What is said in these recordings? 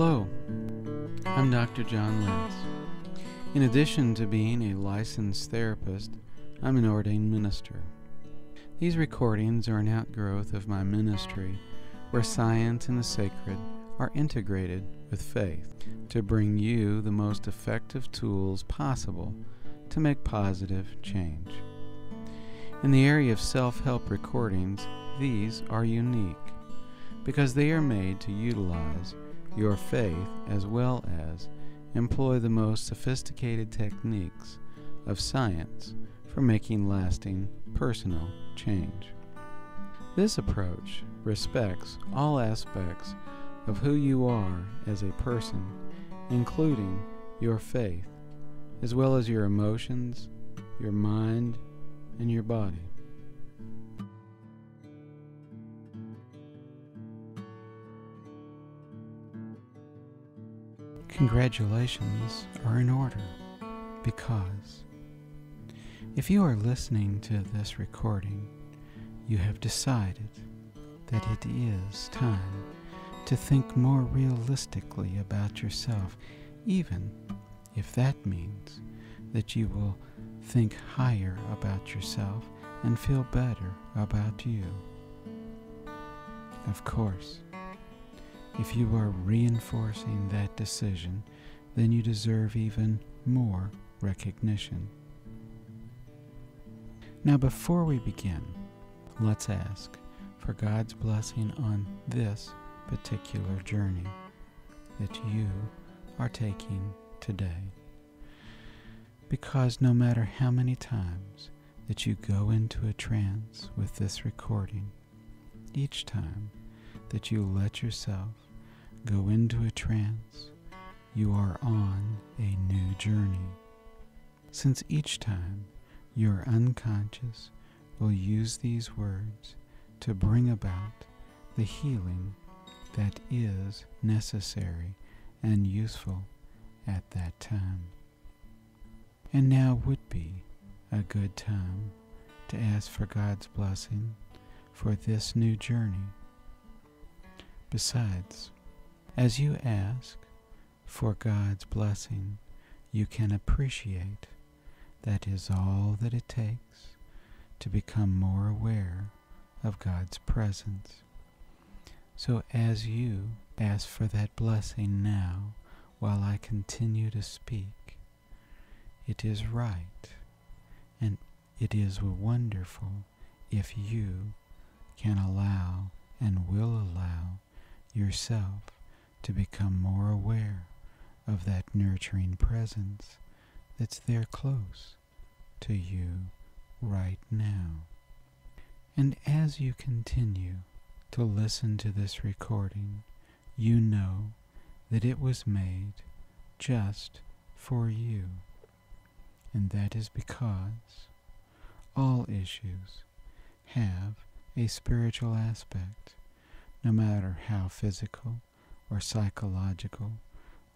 Hello, I'm Dr. John Lentz. In addition to being a licensed therapist, I'm an ordained minister. These recordings are an outgrowth of my ministry where science and the sacred are integrated with faith to bring you the most effective tools possible to make positive change. In the area of self help recordings, these are unique because they are made to utilize your faith as well as employ the most sophisticated techniques of science for making lasting personal change. This approach respects all aspects of who you are as a person, including your faith, as well as your emotions, your mind, and your body. Congratulations are in order because if you are listening to this recording, you have decided that it is time to think more realistically about yourself, even if that means that you will think higher about yourself and feel better about you. Of course, if you are reinforcing that decision, then you deserve even more recognition. Now, before we begin, let's ask for God's blessing on this particular journey that you are taking today. Because no matter how many times that you go into a trance with this recording, each time that you let yourself go into a trance, you are on a new journey. Since each time your unconscious will use these words to bring about the healing that is necessary and useful at that time. And now would be a good time to ask for God's blessing for this new journey. Besides, as you ask for God's blessing, you can appreciate that is all that it takes to become more aware of God's presence. So as you ask for that blessing now, while I continue to speak, it is right and it is wonderful if you can allow and will allow yourself to become more aware of that nurturing presence that's there close to you right now. And as you continue to listen to this recording, you know that it was made just for you. And that is because all issues have a spiritual aspect, no matter how physical or psychological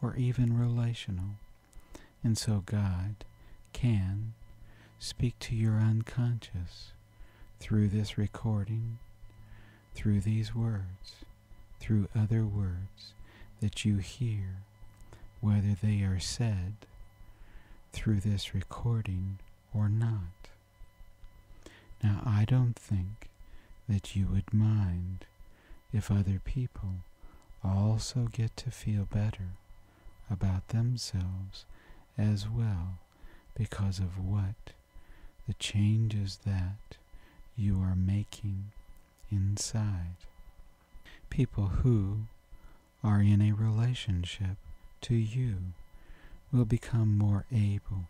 or even relational. And so God can speak to your unconscious through this recording, through these words, through other words that you hear, whether they are said through this recording or not. Now, I don't think that you would mind if other people also get to feel better about themselves as well because of what the changes that you are making inside. People who are in a relationship to you will become more able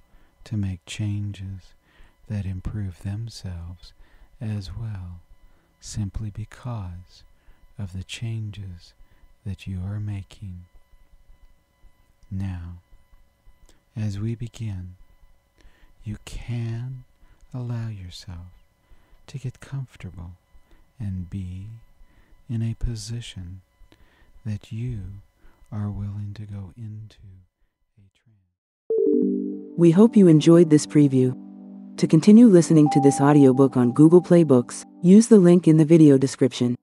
to make changes that improve themselves as well, simply because of the changes that you are making. Now, as we begin, you can allow yourself to get comfortable and be in a position that you are willing to go into a trance. We hope you enjoyed this preview. To continue listening to this audiobook on Google Play Books, use the link in the video description.